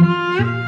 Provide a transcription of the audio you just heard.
Música